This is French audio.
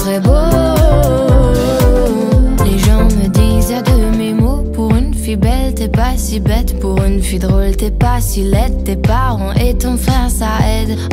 très beau. Les gens me disent à demi-mots Pour une fille belle, t'es pas si bête. Pour une fille drôle, t'es pas si laide. Tes parents et ton frère, ça aide.